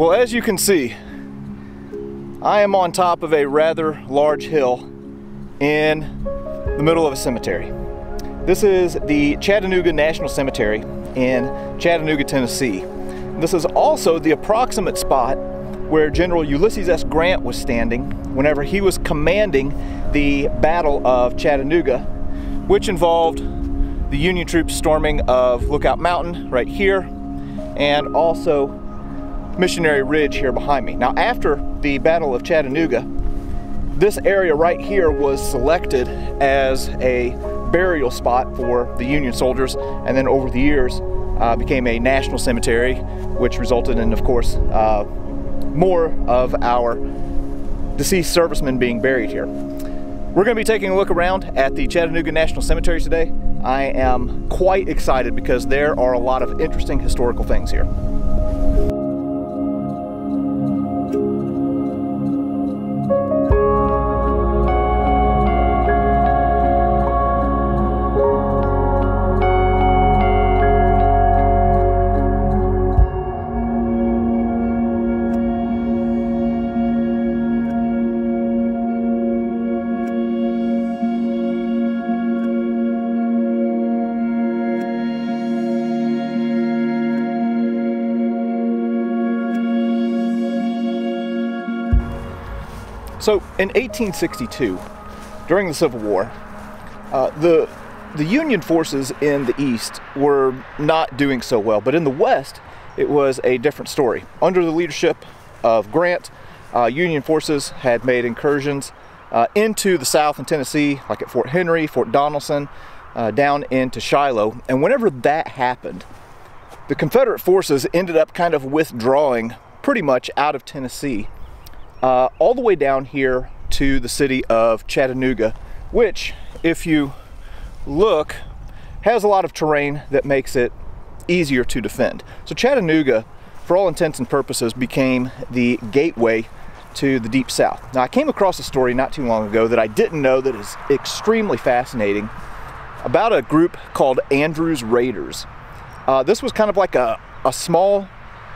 Well, as you can see, I am on top of a rather large hill in the middle of a cemetery. This is the Chattanooga National Cemetery in Chattanooga, Tennessee. This is also the approximate spot where General Ulysses S. Grant was standing whenever he was commanding the Battle of Chattanooga, which involved the Union troops storming of Lookout Mountain right here, and also Missionary Ridge here behind me. Now after the Battle of Chattanooga, this area right here was selected as a burial spot for the Union soldiers, and then over the years uh, became a national cemetery, which resulted in, of course, uh, more of our deceased servicemen being buried here. We're going to be taking a look around at the Chattanooga National Cemetery today. I am quite excited because there are a lot of interesting historical things here. So in 1862, during the Civil War, uh, the the Union forces in the East were not doing so well, but in the West, it was a different story. Under the leadership of Grant, uh, Union forces had made incursions uh, into the South in Tennessee, like at Fort Henry, Fort Donelson, uh, down into Shiloh. And whenever that happened, the Confederate forces ended up kind of withdrawing pretty much out of Tennessee uh, all the way down here to the city of Chattanooga, which, if you look, has a lot of terrain that makes it easier to defend. So Chattanooga, for all intents and purposes, became the gateway to the deep south. Now I came across a story not too long ago that I didn't know that is extremely fascinating about a group called Andrews Raiders. Uh, this was kind of like a, a small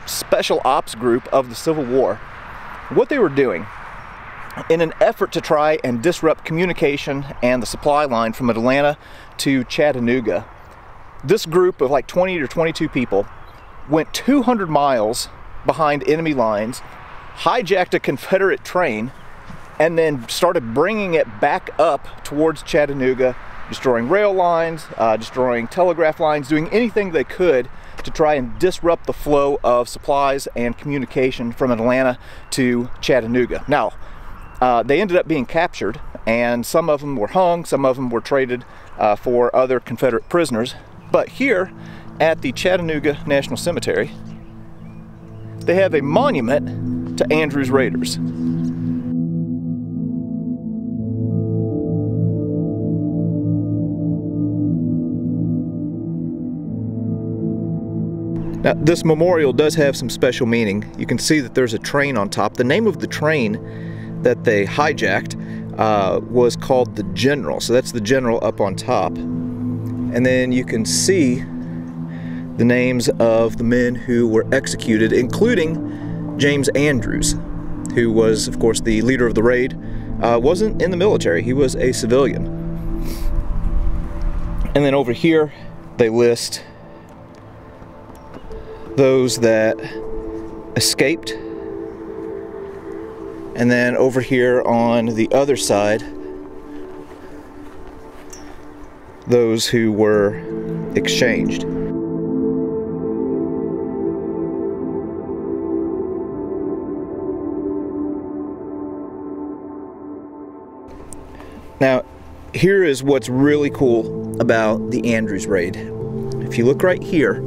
special ops group of the Civil War what they were doing in an effort to try and disrupt communication and the supply line from Atlanta to Chattanooga, this group of like 20 to 22 people went 200 miles behind enemy lines, hijacked a Confederate train, and then started bringing it back up towards Chattanooga, destroying rail lines, uh, destroying telegraph lines, doing anything they could to try and disrupt the flow of supplies and communication from Atlanta to Chattanooga. Now, uh, they ended up being captured, and some of them were hung, some of them were traded uh, for other Confederate prisoners. But here at the Chattanooga National Cemetery, they have a monument to Andrews Raiders. Now, this memorial does have some special meaning. You can see that there's a train on top. The name of the train that they hijacked uh, was called the General. So that's the General up on top. And then you can see the names of the men who were executed, including James Andrews, who was, of course, the leader of the raid. Uh, wasn't in the military, he was a civilian. And then over here, they list those that escaped. And then over here on the other side, those who were exchanged. Now, here is what's really cool about the Andrews raid. If you look right here,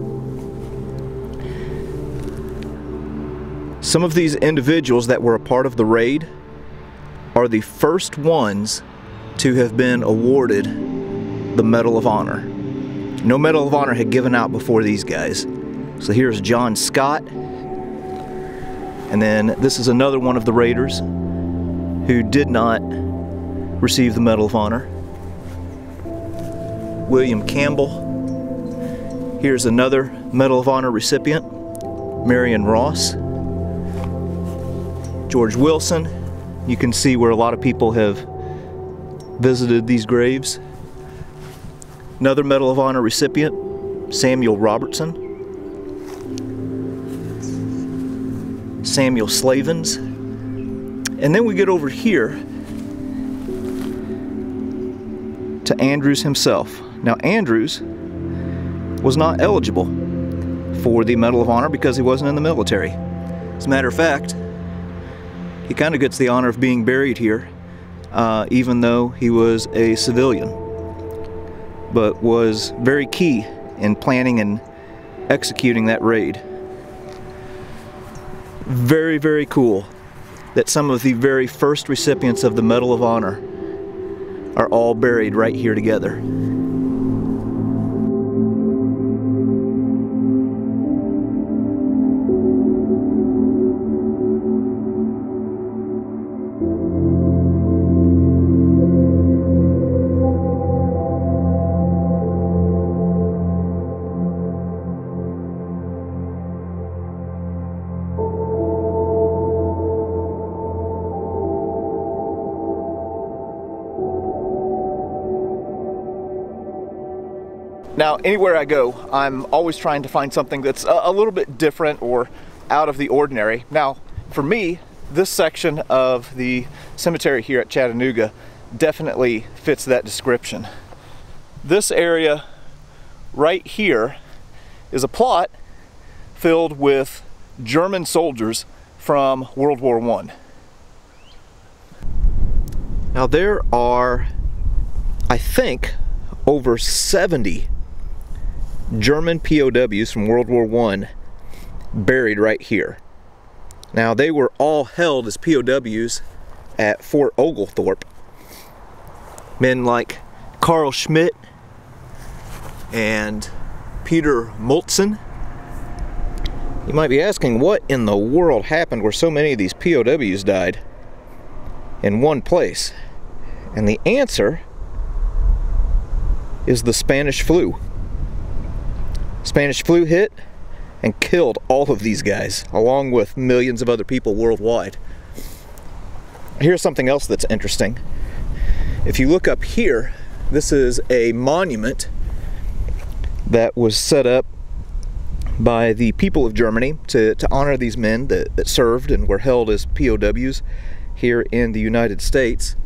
Some of these individuals that were a part of the raid are the first ones to have been awarded the Medal of Honor. No Medal of Honor had given out before these guys. So here's John Scott. And then this is another one of the Raiders who did not receive the Medal of Honor. William Campbell. Here's another Medal of Honor recipient, Marion Ross. George Wilson. You can see where a lot of people have visited these graves. Another Medal of Honor recipient, Samuel Robertson. Samuel Slavens. And then we get over here to Andrews himself. Now Andrews was not eligible for the Medal of Honor because he wasn't in the military. As a matter of fact, he kind of gets the honor of being buried here, uh, even though he was a civilian, but was very key in planning and executing that raid. Very, very cool that some of the very first recipients of the Medal of Honor are all buried right here together. Now, anywhere I go, I'm always trying to find something that's a, a, little bit different or out of the ordinary. Now, for me, this section of the cemetery here at Chattanooga definitely fits that description. This area right here is a plot filled with German soldiers from World War I. Now there are, I think, over 70 German POWs from World War I buried right here. Now they were all held as POWs at Fort Oglethorpe. Men like Carl Schmidt and Peter Moltzen. You might be asking what in the world happened where so many of these POWs died in one place. And the answer is the Spanish flu. Spanish flu hit and killed all of these guys, along with millions of other people worldwide. Here's something else that's interesting. If you look up here, this is a monument that was set up by the people of Germany to, to honor these men that, that served and were held as POWs here in the United States.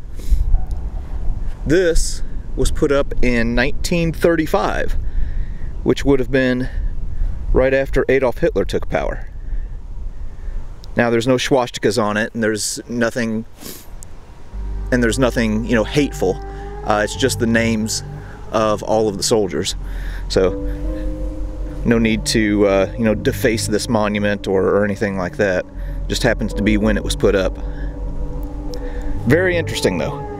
This was put up in 1935 which would have been right after Adolf Hitler took power. Now there's no swastikas on it, and there's nothing, and there's nothing you know hateful. Uh, it's just the names of all of the soldiers. So no need to uh, you know deface this monument or, or anything like that. Just happens to be when it was put up. Very interesting though.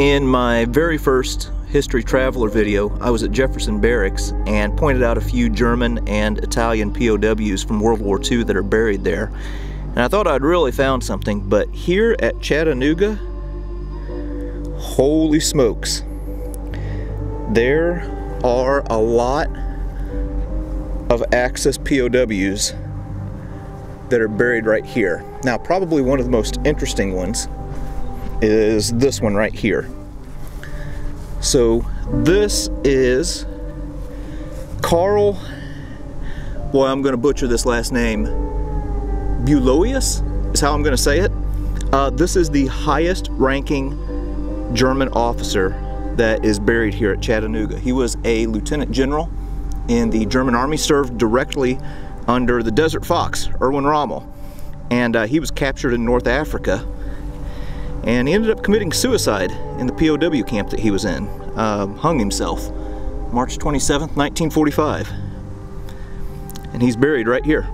In my very first History Traveler video, I was at Jefferson Barracks and pointed out a few German and Italian POWs from World War II that are buried there. And I thought I'd really found something, but here at Chattanooga, holy smokes, there are a lot of Axis POWs that are buried right here. Now, probably one of the most interesting ones is this one right here. So this is Carl, boy I'm going to butcher this last name, Buloius is how I'm going to say it. Uh, this is the highest ranking German officer that is buried here at Chattanooga. He was a lieutenant general in the German army, served directly under the Desert Fox, Erwin Rommel. And uh, he was captured in North Africa and he ended up committing suicide in the POW camp that he was in. Uh, hung himself March 27th, 1945. And he's buried right here.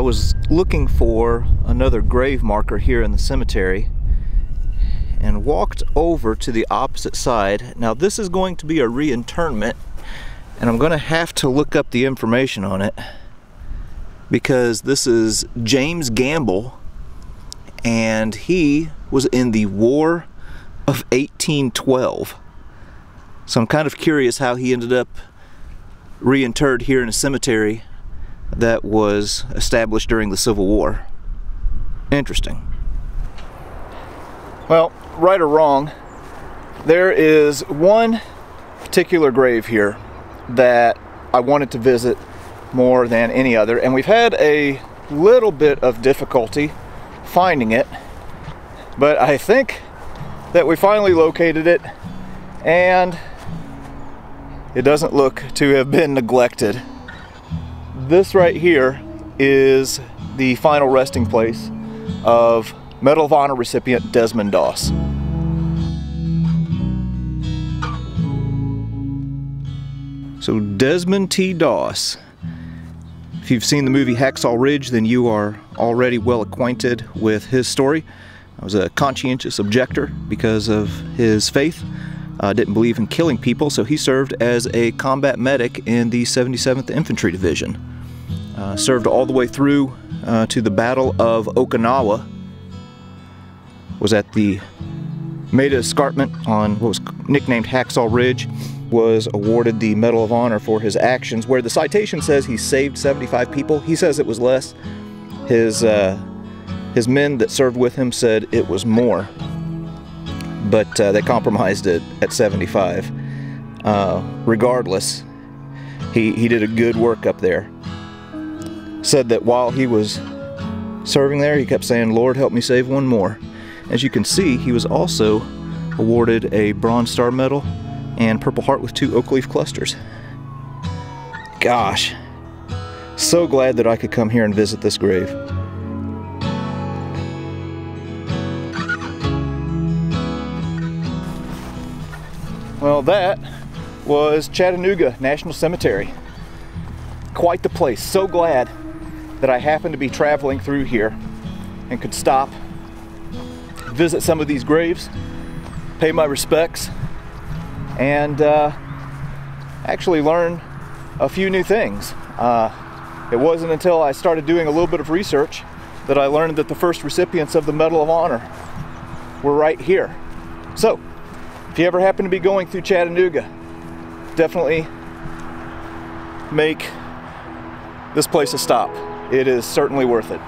I was looking for another grave marker here in the cemetery and walked over to the opposite side. Now this is going to be a reinterment and I'm going to have to look up the information on it because this is James Gamble and he was in the War of 1812. So I'm kind of curious how he ended up reinterred here in a cemetery that was established during the Civil War. Interesting. Well, right or wrong, there is one particular grave here that I wanted to visit more than any other, and we've had a little bit of difficulty finding it, but I think that we finally located it, and it doesn't look to have been neglected. This right here is the final resting place of Medal of Honor recipient Desmond Doss. So Desmond T. Doss. If you've seen the movie Hacksaw Ridge, then you are already well acquainted with his story. I was a conscientious objector because of his faith. Uh, didn't believe in killing people, so he served as a combat medic in the 77th Infantry Division. Uh, served all the way through uh, to the Battle of Okinawa. Was at the Maeda Escarpment on what was nicknamed Hacksaw Ridge was awarded the Medal of Honor for his actions, where the citation says he saved 75 people. He says it was less. His, uh, his men that served with him said it was more, but uh, they compromised it at 75. Uh, regardless, he, he did a good work up there. Said that while he was serving there, he kept saying, Lord, help me save one more. As you can see, he was also awarded a Bronze Star Medal and Purple Heart with two oak leaf clusters. Gosh, so glad that I could come here and visit this grave. Well, that was Chattanooga National Cemetery. Quite the place. So glad that I happened to be traveling through here and could stop, visit some of these graves, pay my respects, and uh, actually learn a few new things. Uh, it wasn't until I started doing a little bit of research that I learned that the first recipients of the Medal of Honor were right here. So, if you ever happen to be going through Chattanooga, definitely make this place a stop. It is certainly worth it.